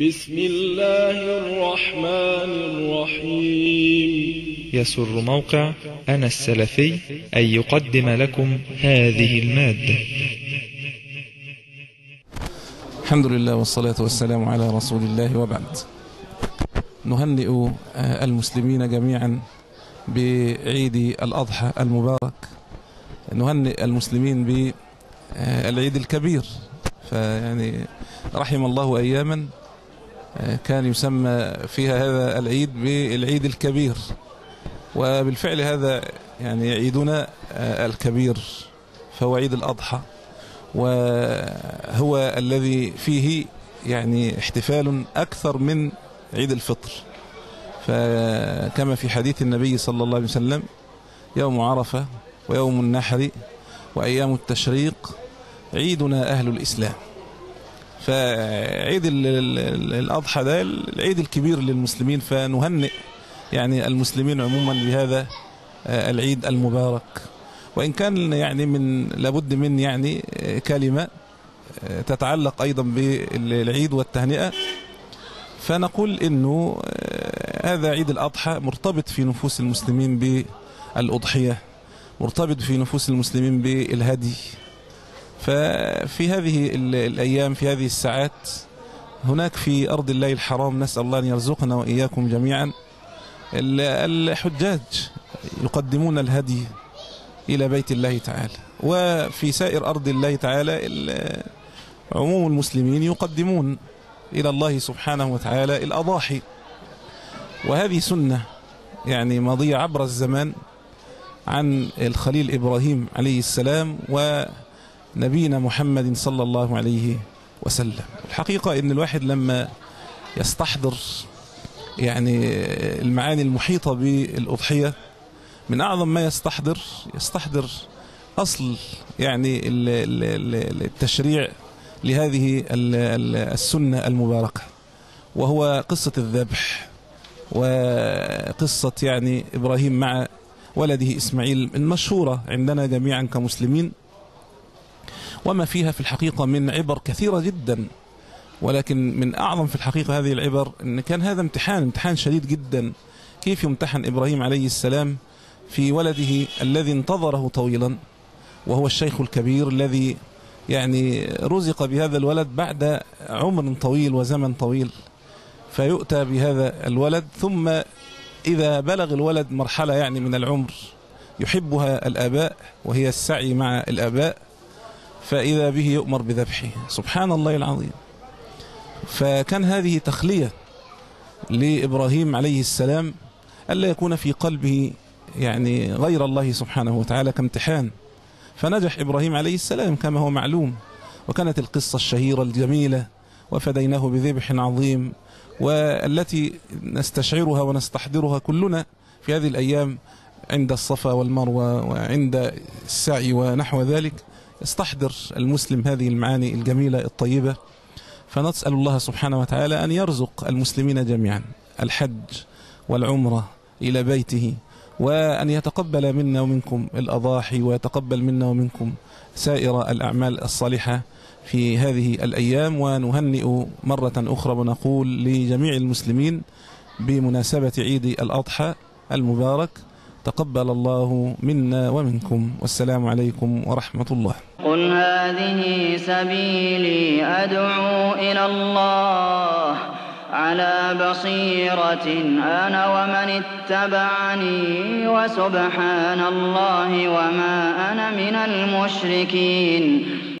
بسم الله الرحمن الرحيم. يسر موقع أنا السلفي أن يقدم لكم هذه المادة. الحمد لله والصلاة والسلام على رسول الله وبعد. نهنئ المسلمين جميعا بعيد الأضحى المبارك. نهنئ المسلمين بالعيد الكبير. فيعني رحم الله أياما. كان يسمى فيها هذا العيد بالعيد الكبير. وبالفعل هذا يعني عيدنا الكبير فهو عيد الأضحى. وهو الذي فيه يعني احتفال أكثر من عيد الفطر. فكما في حديث النبي صلى الله عليه وسلم يوم عرفة ويوم النحر وأيام التشريق عيدنا أهل الإسلام. فعيد الأضحى ده العيد الكبير للمسلمين فنهنئ يعني المسلمين عموما بهذا العيد المبارك. وإن كان يعني من لابد من يعني كلمة تتعلق أيضا بالعيد والتهنئة. فنقول إنه هذا عيد الأضحى مرتبط في نفوس المسلمين بالأضحية مرتبط في نفوس المسلمين بالهدي. ففي هذه الأيام في هذه الساعات هناك في أرض الله الحرام نسأل الله أن يرزقنا وإياكم جميعا. الحجاج يقدمون الهدي إلى بيت الله تعالى. وفي سائر أرض الله تعالى عموم المسلمين يقدمون إلى الله سبحانه وتعالى الأضاحي. وهذه سنة يعني ماضية عبر الزمان عن الخليل إبراهيم عليه السلام ونبينا محمد صلى الله عليه وسلم. الحقيقة إن الواحد لما يستحضر يعني المعاني المحيطة بالأضحية من أعظم ما يستحضر يستحضر أصل يعني التشريع لهذه السنة المباركة وهو قصة الذبح وقصة يعني إبراهيم مع ولده إسماعيل المشهورة عندنا جميعا كمسلمين. وما فيها في الحقيقة من عبر كثيرة جدا. ولكن من أعظم في الحقيقة هذه العبر أن كان هذا امتحان امتحان شديد جدا. كيف يمتحن إبراهيم عليه السلام في ولده الذي انتظره طويلا؟ وهو الشيخ الكبير الذي يعني رزق بهذا الولد بعد عمر طويل وزمن طويل. فيؤتى بهذا الولد ثم إذا بلغ الولد مرحلة يعني من العمر يحبها الآباء وهي السعي مع الآباء. فإذا به يؤمر بذبحه. سبحان الله العظيم. فكان هذه تخلية لإبراهيم عليه السلام ألا يكون في قلبه يعني غير الله سبحانه وتعالى كامتحان. فنجح إبراهيم عليه السلام كما هو معلوم. وكانت القصة الشهيرة الجميلة. وفديناه بذبح عظيم. والتي نستشعرها ونستحضرها كلنا في هذه الأيام عند الصفا والمروة وعند السعي ونحو ذلك. يستحضر المسلم هذه المعاني الجميلة الطيبة. فنسأل الله سبحانه وتعالى أن يرزق المسلمين جميعا الحج والعمرة إلى بيته وأن يتقبل منا ومنكم الأضاحي ويتقبل منا ومنكم سائر الأعمال الصالحة في هذه الأيام. ونهنئ مرة أخرى ونقول لجميع المسلمين بمناسبة عيد الأضحى المبارك تقبل الله منا ومنكم. والسلام عليكم ورحمة الله. قل هذه سبيلي أدعو إلى الله على بصيرة أنا ومن اتبعني وسبحان الله وما أنا من المشركين